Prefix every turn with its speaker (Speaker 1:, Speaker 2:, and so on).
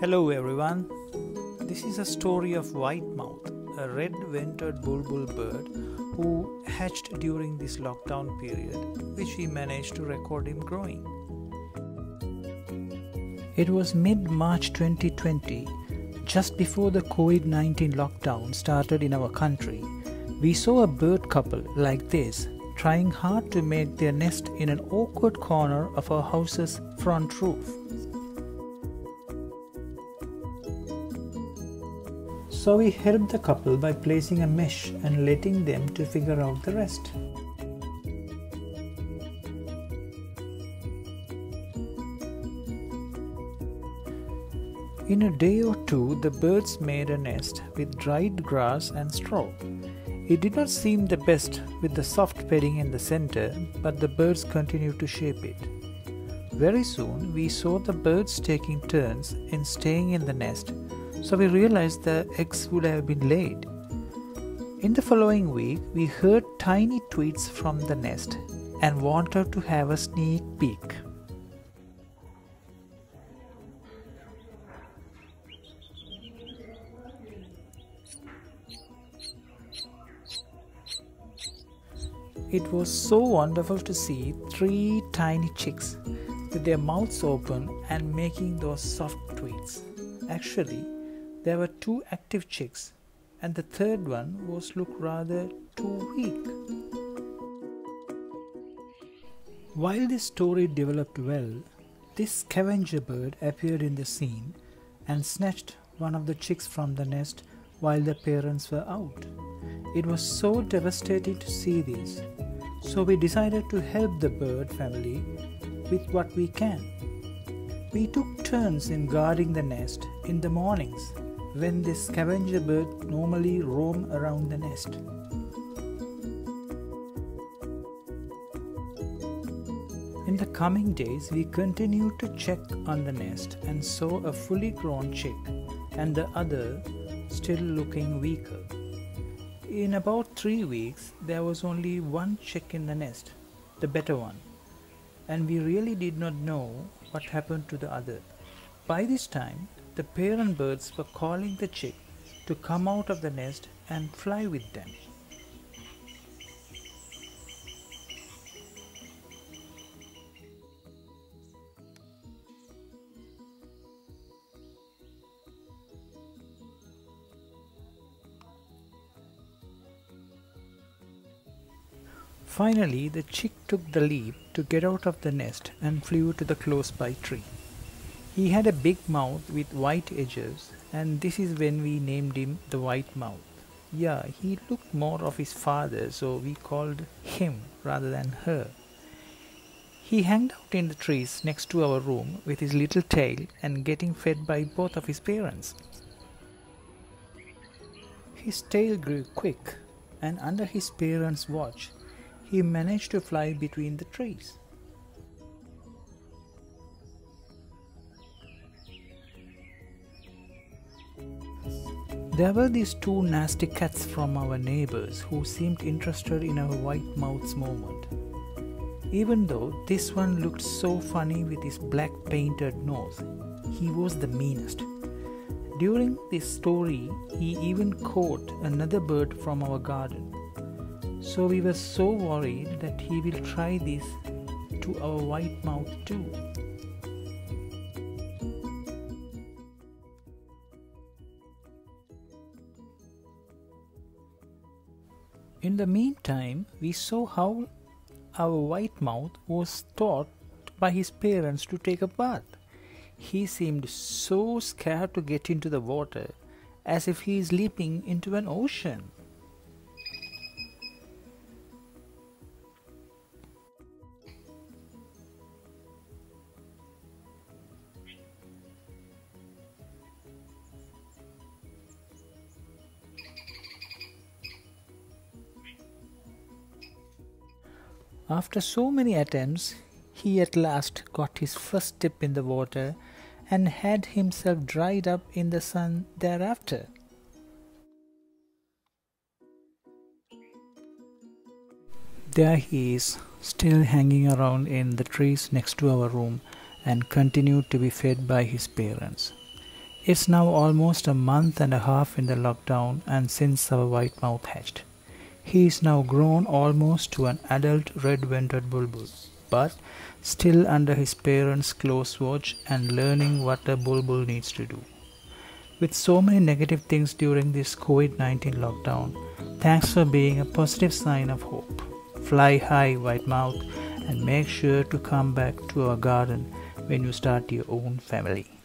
Speaker 1: Hello everyone. This is a story of Whitemouth, a red-vented bulbul bird who hatched during this lockdown period, which we managed to record him growing. It was mid-March 2020, just before the COVID-19 lockdown started in our country. We saw a bird couple like this trying hard to make their nest in an awkward corner of our house's front roof. So we helped the couple by placing a mesh and letting them to figure out the rest. In a day or two, the birds made a nest with dried grass and straw. It did not seem the best with the soft padding in the center, but the birds continued to shape it. Very soon, we saw the birds taking turns in staying in the nest, so we realized the eggs would have been laid. In the following week, we heard tiny tweets from the nest and wanted to have a sneak peek. It was so wonderful to see three tiny chicks with their mouths open and making those soft tweets. Actually, there were two active chicks, and the third one was looked rather too weak. While this story developed well, this scavenger bird appeared in the scene and snatched one of the chicks from the nest while the parents were out. It was so devastating to see this, so we decided to help the bird family with what we can. We took turns in guarding the nest in the mornings when this scavenger bird normally roam around the nest. In the coming days, we continued to check on the nest and saw a fully grown chick and the other still looking weaker. In about three weeks, there was only one chick in the nest, the better one, and we really did not know what happened to the other. By this time, the parent birds were calling the chick to come out of the nest and fly with them. Finally, the chick took the leap to get out of the nest and flew to the close by tree. He had a big mouth with white edges, and this is when we named him the White Mouth. Yeah, he looked more of his father, so we called him rather than her. He hung out in the trees next to our room with his little tail and getting fed by both of his parents. His tail grew quick, and under his parents' watch, he managed to fly between the trees. There were these two nasty cats from our neighbors who seemed interested in our white mouth's movement. Even though this one looked so funny with his black painted nose, he was the meanest. During this story, he even caught another bird from our garden. So we were so worried that he will try this to our white mouth too. In the meantime, we saw how our white mouth was taught by his parents to take a bath. He seemed so scared to get into the water as if he is leaping into an ocean. After so many attempts, he at last got his first dip in the water and had himself dried up in the sun thereafter. There he is, still hanging around in the trees next to our room and continued to be fed by his parents. It's now almost a month and a half in the lockdown and since our white mouth hatched. He is now grown almost to an adult red-winged bulbul, but still under his parents' close watch and learning what a bulbul needs to do. With so many negative things during this COVID 19 lockdown, thanks for being a positive sign of hope. Fly high, white mouth, and make sure to come back to our garden when you start your own family.